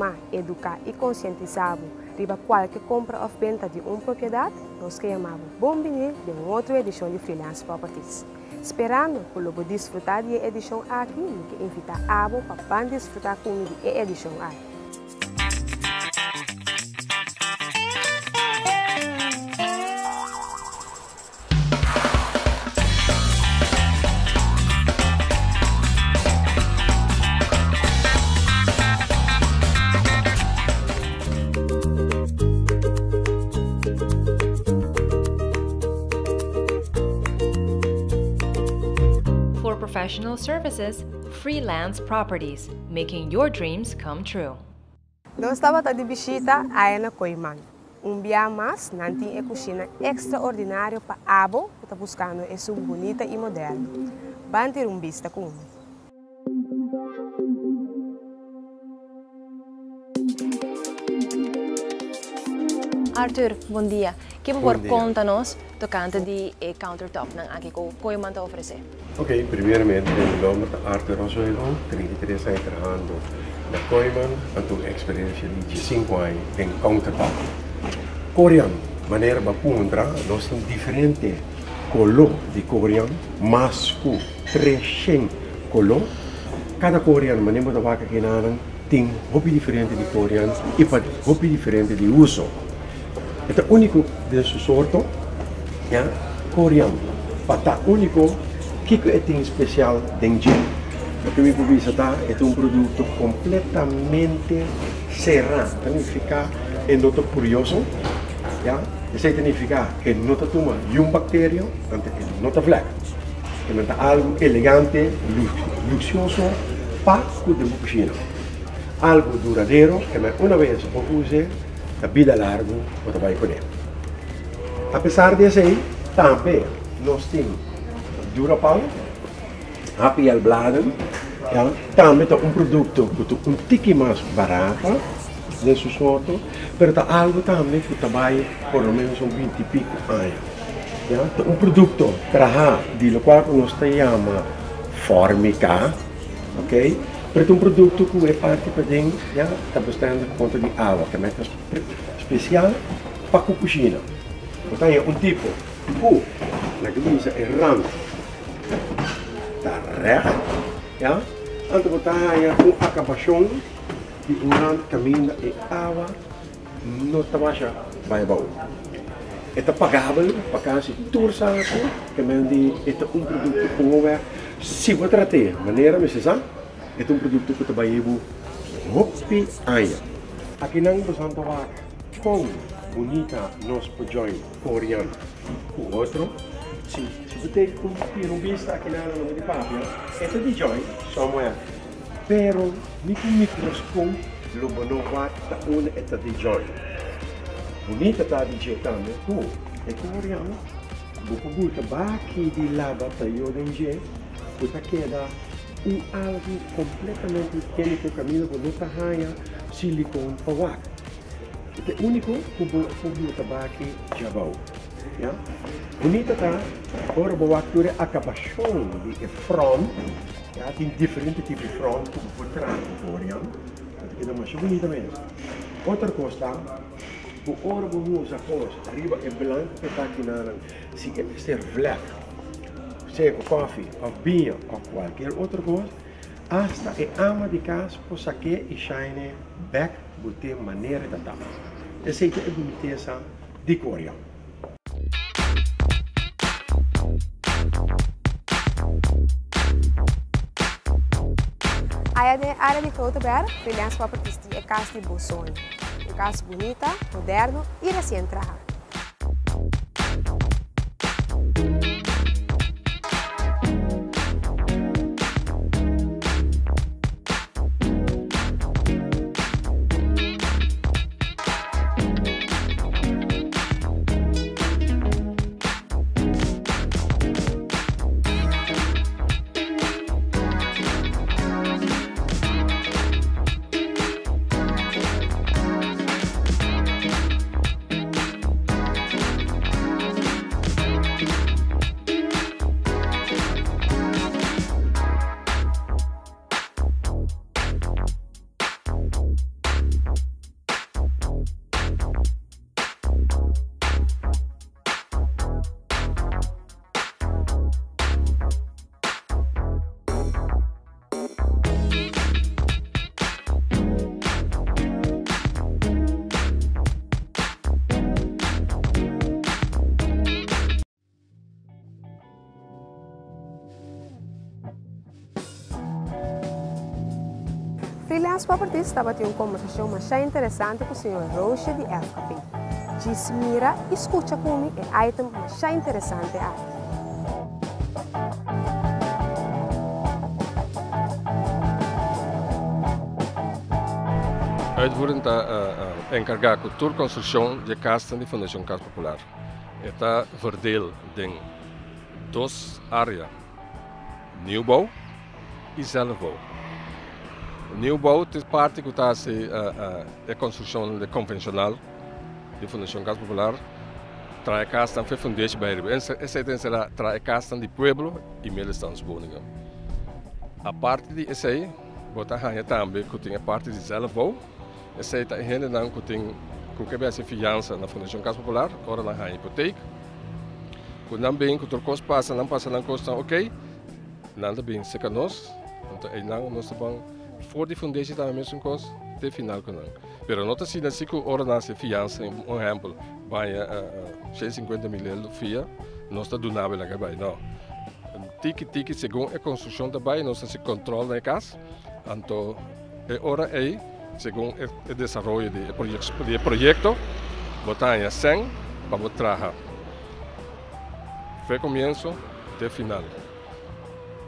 informar, educar e conscientizar riba qualquer compra ou venda de uma propriedade, nós chamamos bom de uma outra edição de Freelance Properties. Esperando que você desfrutar da edição aqui, que invita a para desfrutar com a edição aqui. Professional services, freelance properties, making your dreams come true. Nós estava de visita a Ana Coiman. Um dia mais, nanti é cozinha extraordinário para abo, que está buscando é bonita e moderna. Vamos ter um vista com Arthur, bom dia. Que por conta-nos tocante de eh, countertop ng aqui ko ko man te oferecer. Ok, primeiramente, meu nome é Arthur Rosuelo, 33 anos trabalhando na Koiman, a experiência de 5 anos em countertop. Coreano, maneira para puntra, nós temos diferente color de coreano, mas com 300 color. Cada coreano, maneira para vaca que tem roupa diferente de coreano e roupa diferente de uso. Este único de su sorto, ya, coreano. Pata único, que é tem especial dentro. O que me publicitar é um produto completamente cerrado. Significa é nota curioso, ya. Isso significa que não toma um bactéria, não está fleck. É algo elegante, luxuoso, para o de. Algo duradouro, que uma vez por usar, da vida larga o trabalho com ele. Apesar de assim, também nós temos Durapal, Happy Albladen, ja, também tem um produto um tique mais barato, nesse sorto, mas tem algo também que trabalha por lo menos um 20 e pico anos. Ja, um produto traha, de qual nós chamamos Formica, ok? Mas um produto que é parte para dentro, já está bastante conta de água, que é especial para a cozinha. É um tipo, o na camisa é ramo, está reto, já? Antes botar aí um acabação de um ramo caminho e água, não está baixa, vai bom. É pagável para casa tudo sabe que é um produto como é se você tratar maneira, mas sabe? é um produto que também é hopi aya. Aqui não vamos falar com bonita nos pojões coreano. O outro, se, se você tem um vista aqui na nome de papel, este de joy, somewhere. Pero, ni com microscópio, lobo não vai ta una esta de joy. Bonita tá de jeito também, tu, é coreano. Buku buka baki di laba tayo din je, puta queda um algo completamente diferente do caminho do luta raia silicone pawak. Ito único kubo tabaki jabao. Ya? Bonita tá, ora bawak ture acabation de front. Ja, tem diferente tipo de front como por trás por ya. Ito mas bonita mesmo. Outra coisa o ora bo usa coisa, arriba é branco que tá aqui na se é ser black seco, coffee, ou vinho, ou qualquer outra coisa, hasta e ama de casa por saque e shine back maneira de dar. Essa é a boniteza de Coreia. A área de Fotober, freelance properties é casa de bolsões. É casa bonita, moderno e recém-entrada. Properties estava tendo uma conversação mais interessante com o senhor Roche de FKP. Diz mira, escuta comigo e item mais interessante aí. Uitvoerend uh, uh, encargar cultuur construção de casa de Fundação Casa Popular. Está verdeeld in duas áreas, nieuwbouw e zelfbouw. Nieuwbouw is parte que está a, a, construção de convencional de Fundação Casa Popular. Traz casa para fundação bij Essa essa será traz casa de pueblo e middenstandswoningen. A parte de essa aí, botar também que tem a parte de zelfbouw essa é a gente não que tem que que essa fiança na Fundação Casa Popular, agora na hipoteca. Quando não bem que o coisa passa, não passa, não custa, ok. Nada bem, se que nós, então aí não, nós estamos for de fundação também mesmo coisa, até final que não. Pero não está sendo assim que hora nasce fiança, um exemplo, vai a uh, 150 mil euros FIA, nós está donável que vai, não. Tiki tiki, segundo a construção também, nós se controla na casa, então é hora aí según el, el desarrollo del proyecto, de proyecto Botania 100 para trabajar. Fue comienzo de final.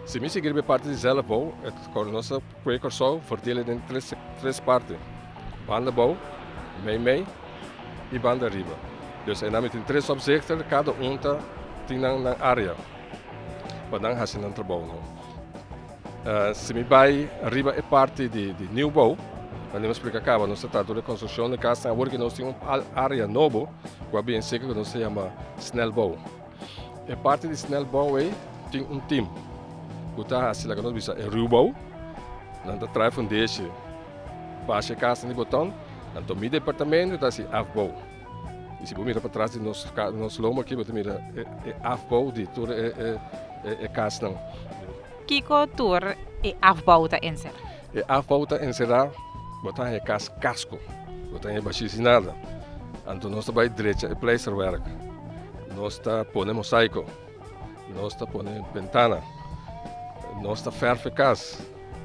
Se me seguir a parte de Zellenbouw, com nossa precursor verdelen in três, três partes. Banda bouw, mei mei e banda riba. Dus en dan met três opzichten, cada um tem na área. Para ze een trabalho. Uh, se me vai riba é parte de, de nieuwbouw, Podemos explicar acá, no se trata de construção de casa, agora que nós temos uma área nova, que é bem seca, que nós chama Snellbouw. E parte de Snellbouw aí tem um time. Nós vimos, é Ruwbouw. Nós traz um desse, baixa casa de botão. Então, meu departamento está assim, Afbouw. E se mirar para trás nosso, nosso lomo aqui, você mira, é, é Afbouw, de tudo é, é, é, é casa não. Kiko tour é Afbouw está encerrado? É Afbouw está encerrado botar é cas casco, botar é baixinada. Então nós está direita é placerwork. Nós está pondo mosaico. Nós está pondo ventana. Nós está ferfe cas.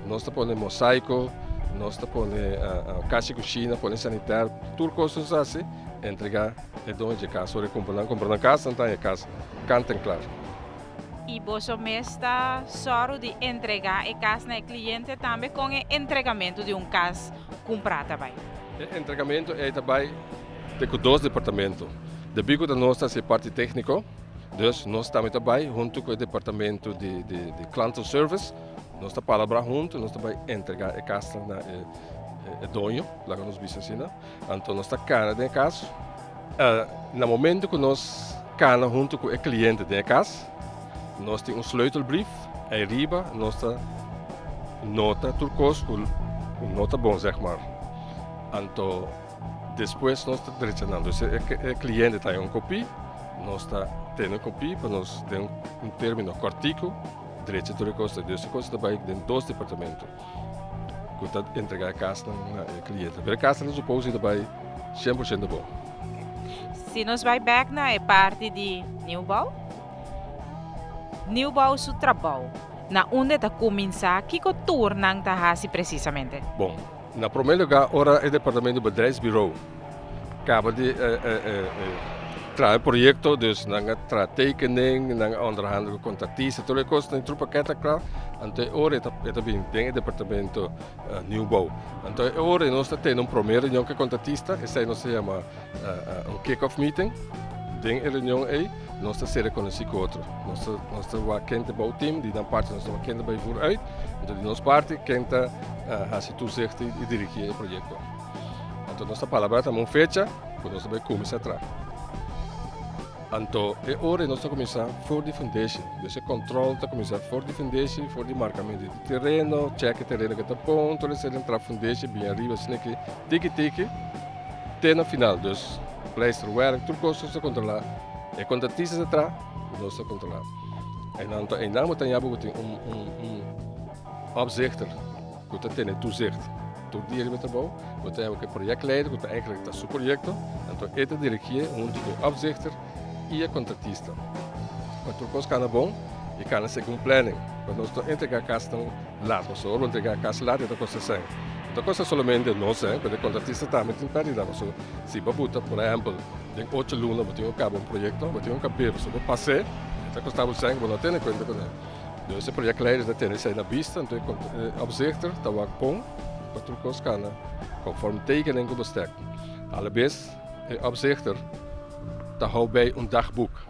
Nós está pondo mosaico. Nós está pondo uh, uh, caixa cozinha, pondo sanitário, tudo coisas assim. Entregar é dono de casa. Ora comprar, comprar casa, então é casa. Cantem claro e você está só de entregar a casa ao cliente também com o entregamento de um casa comprado também. O entregamento é também de dois departamentos. De bico da nossa é parte técnica, nós estamos também junto com o departamento de, de, de client service, estamos palavra junto, nós também entregar a casa na é, é, dono, lá que nós vimos assim, então nós estamos cana de casa. Uh, no momento que nós cana junto com o cliente da casa, nós temos um sleutelbrief, aí riba, nossa nota turcos, com nota bom, zeg maar. Então, depois nós estamos direcionando. O cliente tem uma copia, nós copia para nós ter um, término cortico, direito de costa, de costa também dentro dos departamentos. Que está entregar a casa ao cliente. A casa, nós supomos, também 100% bom. Se nós vai back na parte de Newball, nieuwbouw su trabalho. Na onde está começar, que que tornam tá assim precisamente? Bom, na primeiro lugar, ora é o departamento do bedrijfsbureau. Acaba de eh, eh, eh, trazer projeto, dus na tra tekening, na onderhandelen contractisten, tudo coisa tem trupa pakketten klaar. Então, ora é é bem tem departamento uh, nieuwbouw. Então, ora nós temos um primeiro reunião com contratista, esse aí nós se chama uh, um kick-off meeting. Tem reunião aí. nós ser reconhecido com outro. Nós nós temos quente para o time, de dan parte nós temos quente bij vooruit. Então de nossa parte quente uh, a se toezicht e dirigir o projeto. Então nossa palavra também fecha, que nós vamos começar a trabalhar. Então, é hora de nós começar for de foundation. Esse controle está começar for de foundation, for de marcamento de terreno, check terreno que está ponto, eles entrar foundation bem arriba, assim que tiki, até no final. Então, pleister werk, tudo coisas a controlar. E quando tisa atrás, nós estamos controlando. E dan, en dan moet je hebben um, um, um opzichter, que tem toezicht. Door die met de bouw, moet je hebben een projectleider, que eigenlijk dat zijn project, en dan eten dirigir junto com o opzichter e a contratista. Quando tu coisa cana bom, e cana segundo planning. Quando nós entregar a casa lá, nós vamos entregar a casa lá, então coisa sem. Não custa somente nós, hein, porque o contratista também tem pérdida. So, se babuta, por exemplo, tem oito lunas, eu tenho um projeto, eu tenho um cabelo, so, eu passei, então custava 100, eu não tenho conta com ele. Dus het projectleider dat is na pista, então o opzichter, dat was pom, wat er kost kan, conform tekening op bestek. Allebei, de opzichter, bij een dagboek.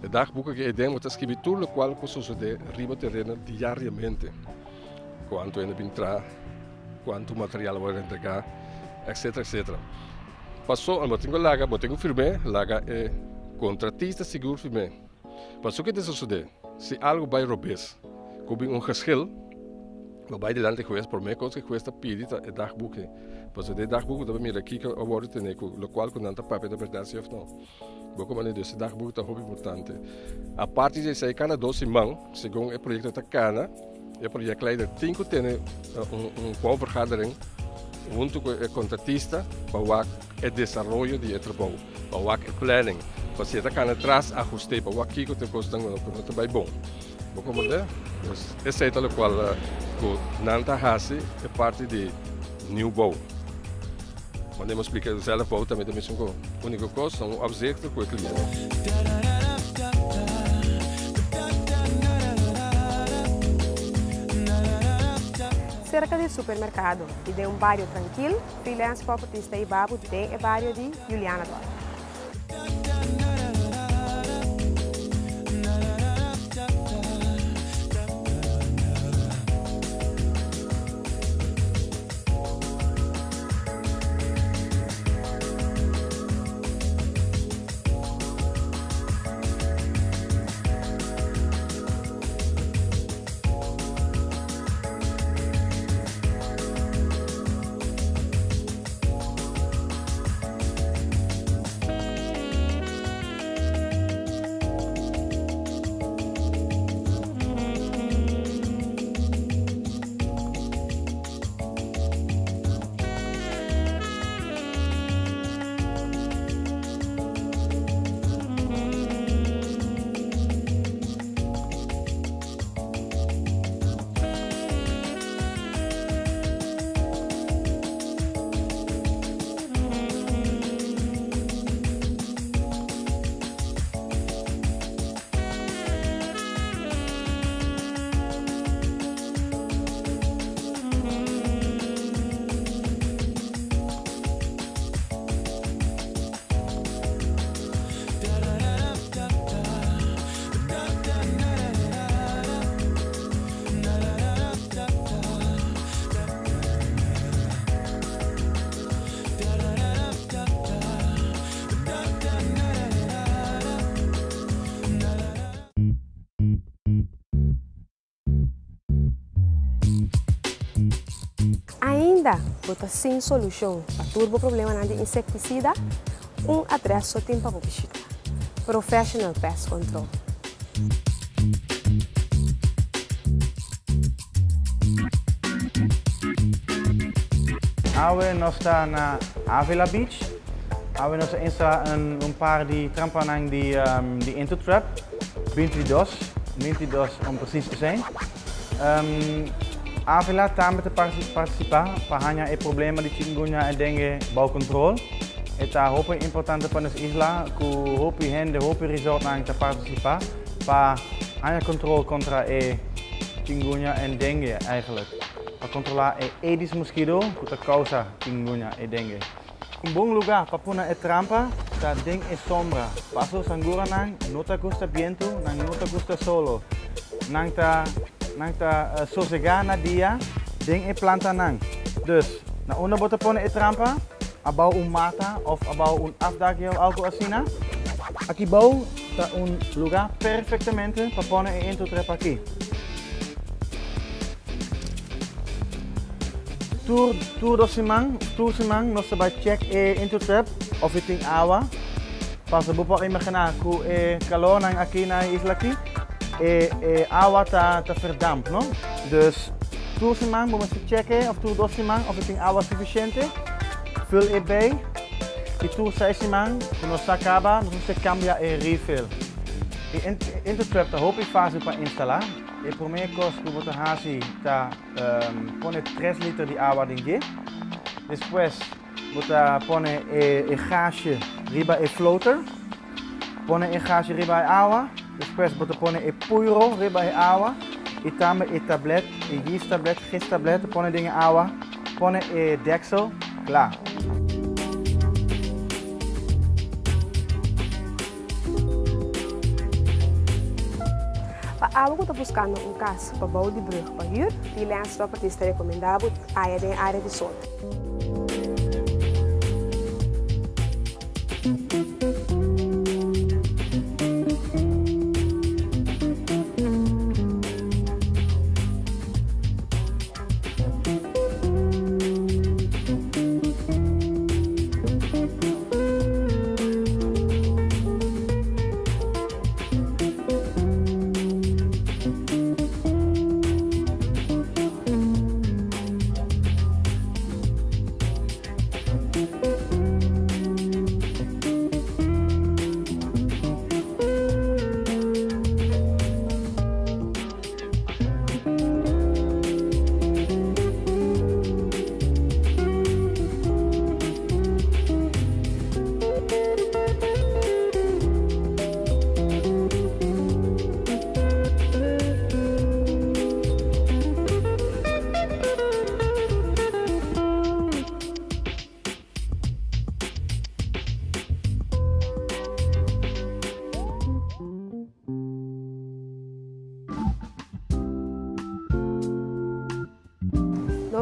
Het dagboek que eu moet escrever tudo o qual sucede riba terreno diariamente. Quanto ainda entrar, quanto material vou entregar, etc, etc. Passou, eu tenho laga, eu tenho firme, laga é contratista seguro firme. Passou o que sucede? se algo vai robes, como um geschil, waarbij de lente geweest, por mij kost geweest dat pidi het dagboek. Pas het dagboek dat we meer kijken op worden ten eco, lo qual con tanta papel da verdade of não. Boko mane dus dagboek dat hobby importante. A parte de sei cana doce man, segundo o projeto da cana, o projeto leider cinco tem um um qual vergadering junto com o contratista para o desenvolvimento de trabalho, para o planning. Você está cá atrás, ajustei para o que eu estou no também bom. Vou comandar? Esse é o qual o Nanta Hasi é parte de New Bow. Podemos explicar bouw também também são único coisa, um objeto com o cliente. cerca do supermercado e de um bairro tranquilo, freelance propertista e babo tem o bairro de Juliana Dora. Bota sem solução para turbo problema de inseticida, um adresso tem para visitar. Professional Pest Control. Awe nós está na Avila Beach. Awe nós insta um, um par de trampanang de um, de Intertrap, 22, 22 om precies te zijn. Um, Avila também participar para ganhar o problema de chikungunya e dengue bau controle. Eta hope importante para isla, que hope gente, hope resort nang te participar para ganhar controle contra e chikungunya e dengue eigenlijk. Para controlar e Aedes mosquito, que causa chikungunya e dengue. Um bom lugar para pôr a trampa, tá ding e sombra. Passo sangura nang, nota custa viento, nang nota custa solo. Nang ta nang ta uh, sosega na dia ding e planta nang. Dus na una bota pone e trampa, abau un mata of abau un afdagio algo asina. Aqui bau un lugar perfectamente para pone e into trepa aqui. Tour tour do simang, tour simang no sa check e into trap of iting awa. Pas bupo imagina ku e kalon ang aqui na isla. E, e água está tá verdampt, não? Dus tudo semana vamos checken of tudo duas semanas of tem água suficiente. Vul e bij. E tudo seis semanas, quando se acaba, nós vamos cambiar e refill. E intertrap da hoop fase para instalar. o primeiro costo que você hace está um, pone 3 litros de água dentro. Depois você põe o, o gás riba o floater. Põe o gás riba a água. Depois você põe o puro riba a água. E também o tablet, o yeast tablet, gist tablet, põe dentro a água. Põe o deksel, klaar. Para algo que está buscando um caso para bouw de brug para huur, freelance property está recomendado a área área de sol.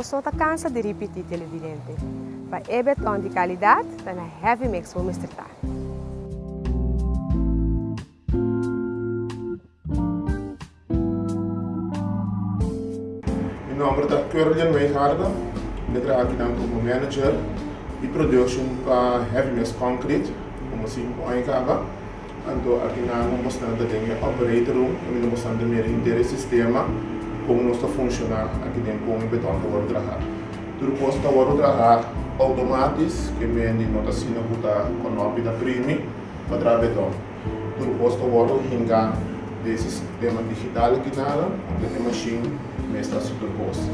Não só está cansa de repetir televidente. Para ebet on de qualidade, está na Heavy Mix vamos tratar. Mijn naam is Curlian Wijngaarden. Ik ben aqui como manager de production para Heavy Mix Concrete, como assim com a Ikaga. Então aqui nós mostrar também operator room, nós vamos mostrar também o sistema nós está funcionar aqui dentro com o beton que vamos trabalhar. Tudo posto que vamos trabalhar automático, que me indi nota sina puta com a da primi para trabalhar beton. Tudo posto que vamos hingar desse sistema digital aqui nada, onde tem machine, mas está tudo posto.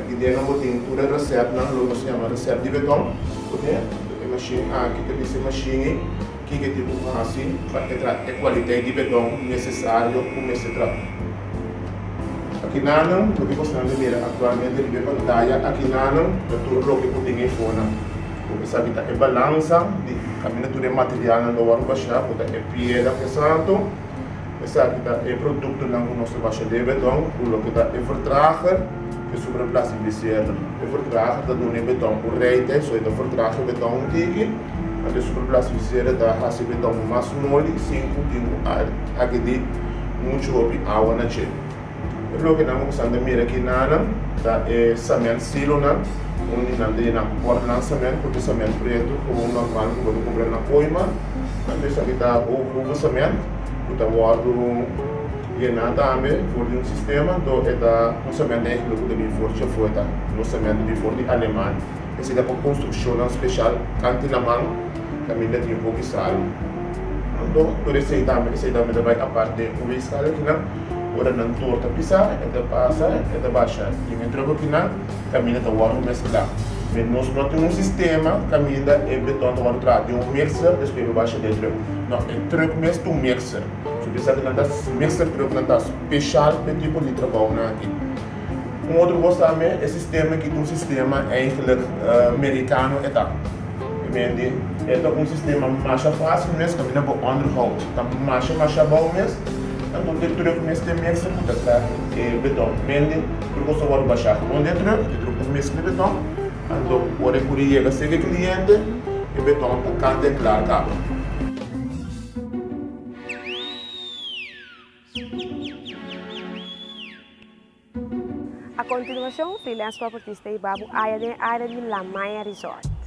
Aqui dentro nós temos toda a receita, nós se chama receita de beton, porque a machine, aqui tem essa machine que que tipo assim para ter a qualidade de beton necessário para esse trabalho. Aqui nanam, porque você não ver atualmente ele pantalla, aqui nanam, eu tudo o que puting em fona. Porque sabe que é balança de caminho tudo é material não do baixar, porque é piedra que santo. Sabe que é produto não com nosso baixa de beton, o que está é vertrager, que sobre a place de ser. É vertrager da done beton por reite, so é vertrager beton tiki. Até sobre a place de ser da hasi beton mais mole, 5 de aqui de muito água na cheia. lo que namo kusanda mira ki nana da e samen silo na undi na de na por na porque samen preto como normal que quando comprar na coima também sabe da o o samen puta guardo e na também for um sistema do é da um samen que do de forte foi da no samen de forte alemão esse da por construção especial cantina mano também da tipo que sai então por isso aí também esse também vai a parte o escala que não ora nan torta pisa, eta passa, eta baixa. E me troco aqui na caminha da water mesclar. Mas nós não temos um sistema, caminha é beton da water trás, de um mixer, depois baixa dentro. Não, é truque mesmo do mixer. Se pensar que não está mixer, truque não está especial para tipo de trabalho aqui. Um outro gosto também é sistema que um sistema eigenlijk uh, americano é tá. Mende, é um sistema mais fácil mesmo, caminha para onderhoud. Tá mais mais bom mesmo. Tem mês que puta tá e beton. Mende, porque só vou baixar. Onde dentro, dentro do mês que beton. Então, ora por aí chega ser cliente e beton tá cante claro cabo. A continuação, freelance propertista e babu área de área de La Maya Resort.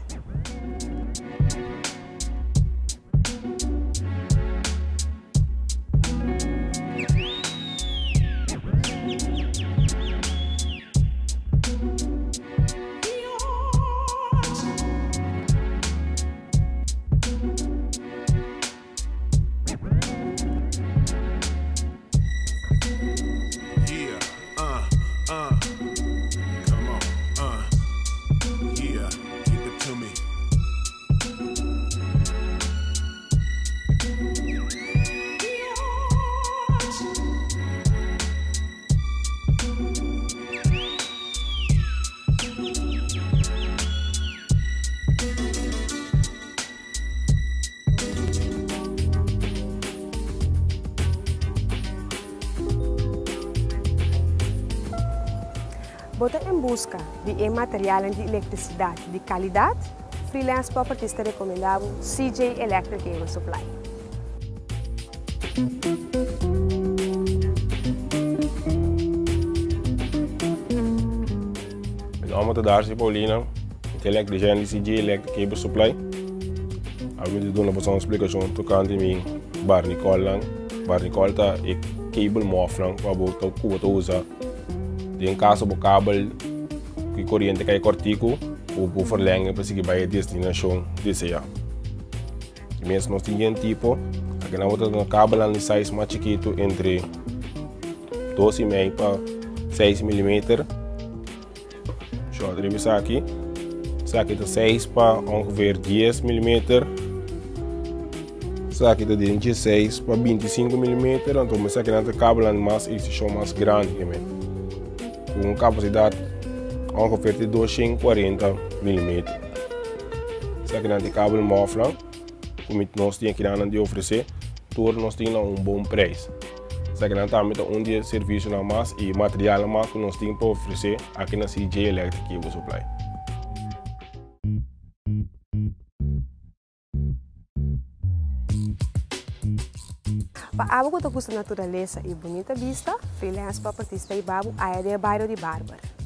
Busca de materiais de eletricidade de qualidade, Freelance Properties te recomendava CJ Electric Cable Supply. nome é Darcy Paulina, eletricien de CJ Electric Cable Supply. A gente dá uma explicação tocante a mim, Bar Nicole lang. Bar Nicole tá e cable lang, para botar o cubo usa. Em caso do cabo que corrente cai cortico, o por verlengen para seguir para a destinação desejada. Mesmo um tipo, aqui na outra no cabo lá no size mais chiquito entre 12,5 para 6 mm. Deixa eu revisar aqui. Esse aqui está 6 para ongeveer 10 mm. Esse aqui está de 16 para 25 mm. Então, esse aqui é cabo lá mais, esse show mais grande. Com capacidade ongeveer de 240 mm. Esse aqui é de cabo móvel. Como nós temos aqui na de oferecer, tudo nós temos um bom preço. Esse aqui também é um dia serviço na mais e material mais que nós temos para oferecer aqui na CJ Electric Cable Supply. Para algo que gusta natureza e bonita vista, Freelance Properties está em área de bairro de Bárbara.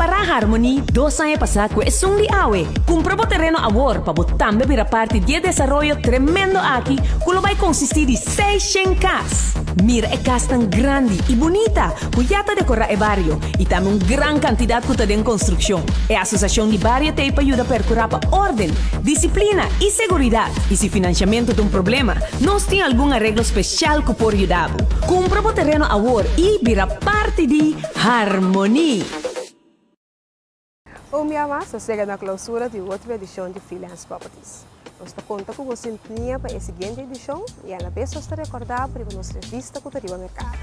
Comparar Harmony dos años pasados es un liawe. Compra terreno a war para también vira parte de desarrollo tremendo aquí, que lo va a consistir de 6 cas. Mira, es casa tan grande y bonita, cuyata decora el barrio y también una gran cantidad de en construcción. La asociación de barrio te ayuda a percurar orden, disciplina y seguridad. Y si financiamiento es un problema, nos tiene algún arreglo especial que por ayudar. Compra terreno a war y vira parte de Harmony. O Miamá só chega na clausura de outra edição de Freelance Properties. Nós conta com a sintonia para a seguinte edição e ela vez está recordada para a nossa revista Cultura Mercado.